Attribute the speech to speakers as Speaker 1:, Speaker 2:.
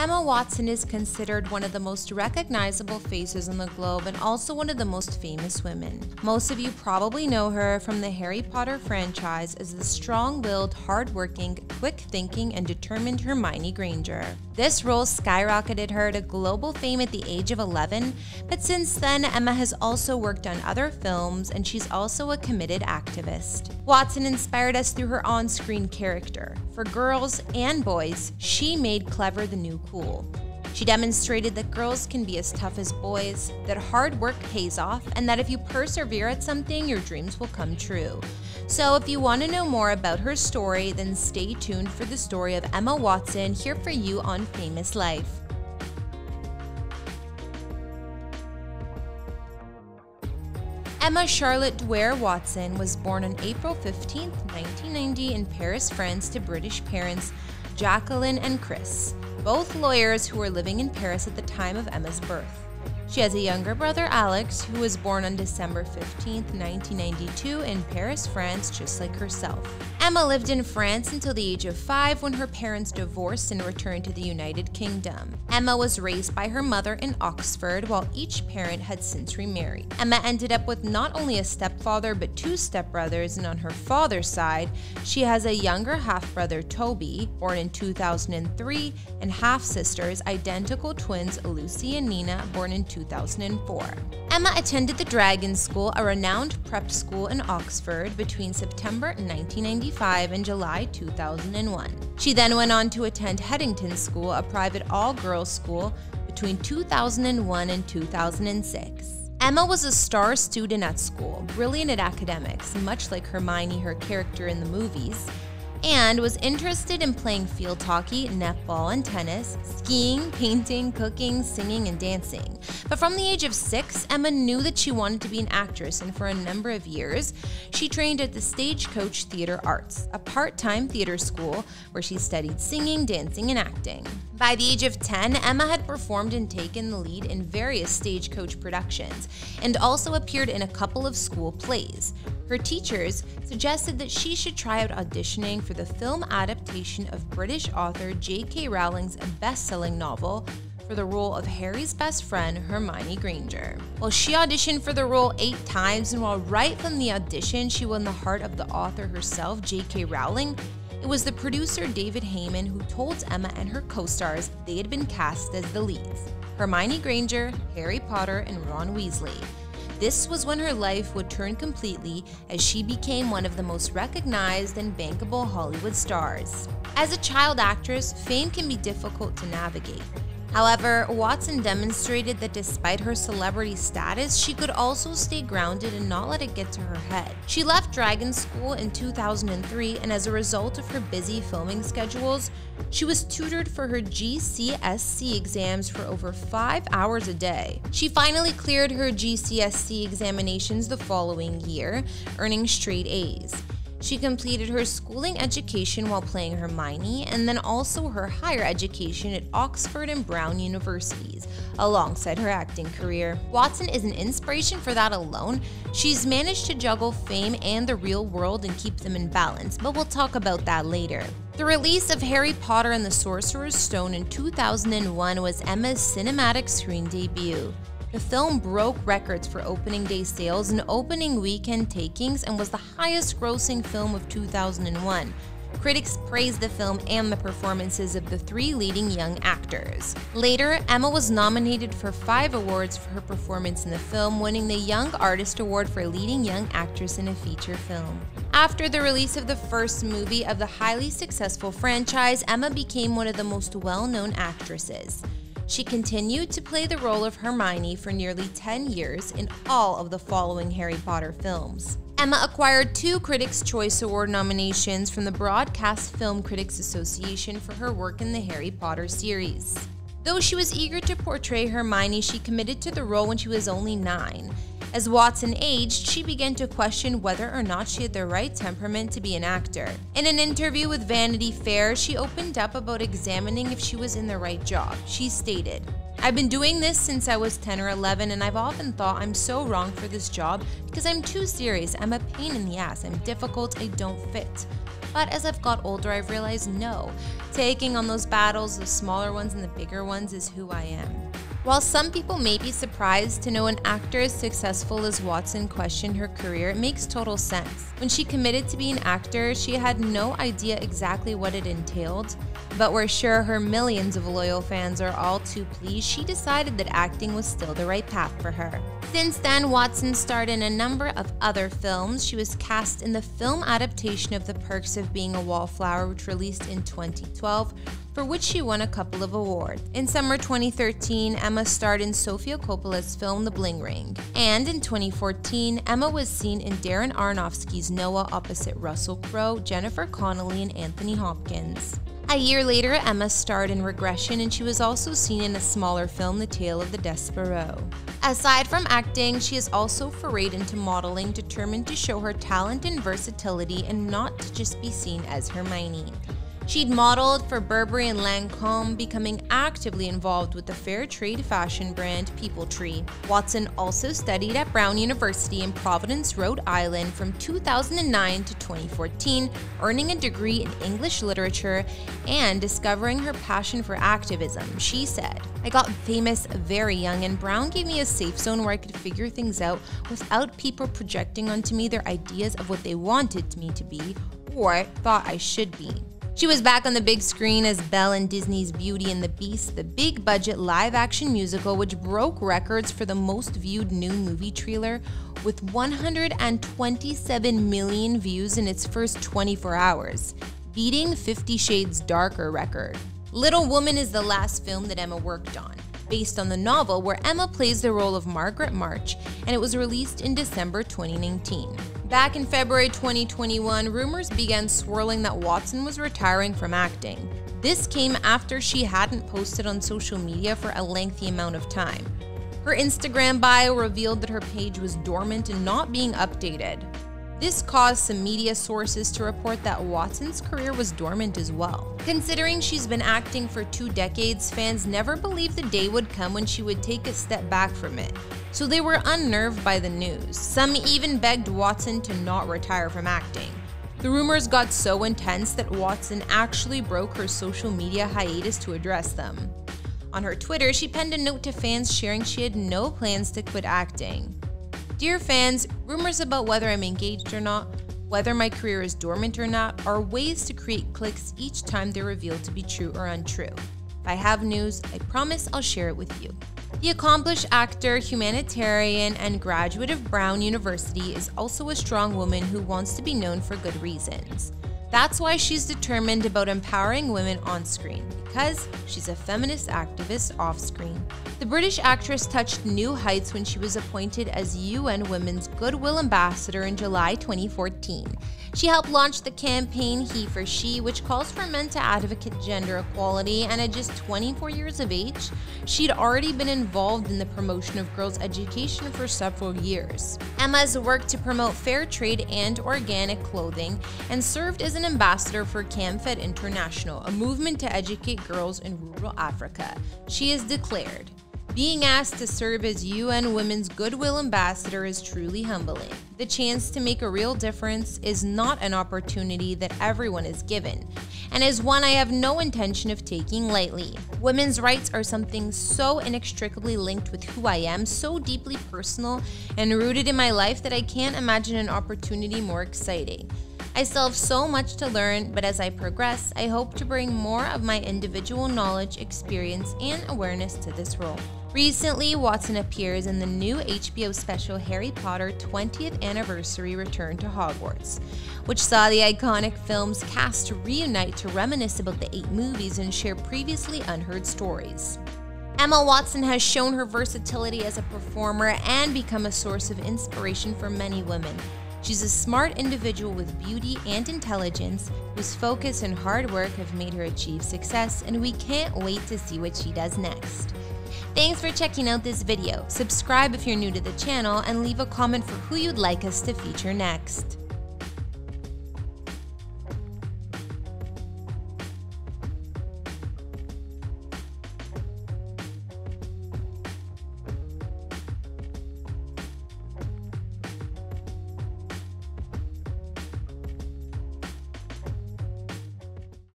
Speaker 1: Emma Watson is considered one of the most recognizable faces on the globe and also one of the most famous women. Most of you probably know her from the Harry Potter franchise as the strong willed, hard-working, quick thinking, and determined Hermione Granger. This role skyrocketed her to global fame at the age of 11, but since then, Emma has also worked on other films and she's also a committed activist. Watson inspired us through her on screen character. For girls and boys, she made clever the new She demonstrated that girls can be as tough as boys, that hard work pays off, and that if you persevere at something, your dreams will come true. So, if you want to know more about her story, then stay tuned for the story of Emma Watson here for you on Famous Life. Emma Charlotte Dwyer Watson was born on April 15, 1990, in Paris, France, to British parents Jacqueline and Chris, both lawyers who were living in Paris at the time of Emma's birth. She has a younger brother, Alex, who was born on December 15, 1992, in Paris, France, just like herself. Emma lived in France until the age of five when her parents divorced and returned to the United Kingdom. Emma was raised by her mother in Oxford while each parent had since remarried. Emma ended up with not only a stepfather but two stepbrothers, and on her father's side, she has a younger half brother, Toby, born in 2003, and half sisters, identical twins, Lucy and Nina, born in 2004. Emma attended the Dragon School, a renowned prep school in Oxford, between September 1995 and July 2001. She then went on to attend Headington School, a private all girls school, between 2001 and 2006. Emma was a star student at school, brilliant at academics, much like Hermione, her character in the movies, and was interested in playing field hockey, netball, and tennis, skiing, painting, cooking, singing, and dancing. But from the age of six, Emma knew that she wanted to be an actress, and for a number of years, she trained at the Stagecoach Theatre Arts, a part time theatre school where she studied singing, dancing, and acting. By the age of 10, Emma had performed and taken the lead in various Stagecoach productions, and also appeared in a couple of school plays. Her teachers suggested that she should try out auditioning for the film adaptation of British author J.K. Rowling's best selling novel for the role of Harry's best friend, Hermione Granger. Well, she auditioned for the role eight times, and while right from the audition she won the heart of the author herself, J.K. Rowling, it was the producer David Heyman who told Emma and her co stars they had been cast as the leads Hermione Granger, Harry Potter, and Ron Weasley. This was when her life would turn completely as she became one of the most recognized and bankable Hollywood stars. As a child actress, fame can be difficult to navigate. However, Watson demonstrated that despite her celebrity status, she could also stay grounded and not let it get to her head. She left Dragon School in 2003, and as a result of her busy filming schedules, she was tutored for her GCSE exams for over five hours a day. She finally cleared her GCSE examinations the following year, earning straight A's. She completed her schooling education while playing Hermione and then also her higher education at Oxford and Brown universities, alongside her acting career. Watson is an inspiration for that alone. She's managed to juggle fame and the real world and keep them in balance, but we'll talk about that later. The release of Harry Potter and the Sorcerer's Stone in 2001 was Emma's cinematic screen debut. The film broke records for opening day sales and opening weekend takings and was the highest grossing film of 2001. Critics praised the film and the performances of the three leading young actors. Later, Emma was nominated for five awards for her performance in the film, winning the Young Artist Award for Leading Young Actress in a Feature Film. After the release of the first movie of the highly successful franchise, Emma became one of the most well known actresses. She continued to play the role of Hermione for nearly 10 years in all of the following Harry Potter films. Emma acquired two Critics' Choice Award nominations from the Broadcast Film Critics Association for her work in the Harry Potter series. Though she was eager to portray Hermione, she committed to the role when she was only nine. As Watson aged, she began to question whether or not she had the right temperament to be an actor. In an interview with Vanity Fair, she opened up about examining if she was in the right job. She stated, I've been doing this since I was 10 or 11, and I've often thought I'm so wrong for this job because I'm too serious. I'm a pain in the ass. I'm difficult. I don't fit. But as I've got older, I've realized no, taking on those battles, the smaller ones and the bigger ones, is who I am. While some people may be surprised to know an actor as successful as Watson questioned her career, it makes total sense. When she committed to be an actor, she had no idea exactly what it entailed, but we're sure her millions of loyal fans are all too pleased she decided that acting was still the right path for her. Since then, Watson starred in a number of other films. She was cast in the film adaptation of The Perks of Being a Wallflower, which released in 2012, for which she won a couple of awards. In summer 2013, Emma starred in Sofia Coppola's film The Bling Ring. And in 2014, Emma was seen in Darren Aronofsky's Noah opposite Russell Crowe, Jennifer Connelly, and Anthony Hopkins. A year later, Emma starred in Regression and she was also seen in a smaller film, The Tale of the Despereaux. Aside from acting, she has also forayed into modeling, determined to show her talent and versatility and not to just be seen as Hermione. She'd modeled for Burberry and Lancome, becoming actively involved with the fair trade fashion brand People Tree. Watson also studied at Brown University in Providence, Rhode Island from 2009 to 2014, earning a degree in English literature and discovering her passion for activism. She said, I got famous very young, and Brown gave me a safe zone where I could figure things out without people projecting onto me their ideas of what they wanted me to be or thought I should be. She was back on the big screen as Belle in Disney's Beauty and the Beast, the big budget live action musical, which broke records for the most viewed new movie trailer with 127 million views in its first 24 hours, beating Fifty Shades Darker record. Little Woman is the last film that Emma worked on, based on the novel where Emma plays the role of Margaret March, and it was released in December 2019. Back in February 2021, rumors began swirling that Watson was retiring from acting. This came after she hadn't posted on social media for a lengthy amount of time. Her Instagram bio revealed that her page was dormant and not being updated. This caused some media sources to report that Watson's career was dormant as well. Considering she's been acting for two decades, fans never believed the day would come when she would take a step back from it. So they were unnerved by the news. Some even begged Watson to not retire from acting. The rumors got so intense that Watson actually broke her social media hiatus to address them. On her Twitter, she penned a note to fans sharing she had no plans to quit acting. Dear fans, rumors about whether I'm engaged or not, whether my career is dormant or not, are ways to create clicks each time they're revealed to be true or untrue. If I have news, I promise I'll share it with you. The accomplished actor, humanitarian, and graduate of Brown University is also a strong woman who wants to be known for good reasons. That's why she's determined about empowering women on screen, because she's a feminist activist off screen. The British actress touched new heights when she was appointed as UN Women's Goodwill Ambassador in July 2014. She helped launch the campaign He for She, which calls for men to advocate gender equality, and at just 24 years of age, she'd already been involved in the promotion of girls' education for several years. Emma's worked to promote fair trade and organic clothing and served as an ambassador for CamFed International, a movement to educate girls in rural Africa. She has declared, being asked to serve as UN Women's Goodwill Ambassador is truly humbling. The chance to make a real difference is not an opportunity that everyone is given, and is one I have no intention of taking lightly. Women's rights are something so inextricably linked with who I am, so deeply personal and rooted in my life that I can't imagine an opportunity more exciting. I still have so much to learn, but as I progress, I hope to bring more of my individual knowledge, experience, and awareness to this role. Recently, Watson appears in the new HBO special Harry Potter 20th Anniversary Return to Hogwarts, which saw the iconic film's cast reunite to reminisce about the eight movies and share previously unheard stories. Emma Watson has shown her versatility as a performer and become a source of inspiration for many women. She's a smart individual with beauty and intelligence whose focus and hard work have made her achieve success, and we can't wait to see what she does next. Thanks for checking out this video. Subscribe if you're new to the channel and leave a comment for who you'd like us to feature next.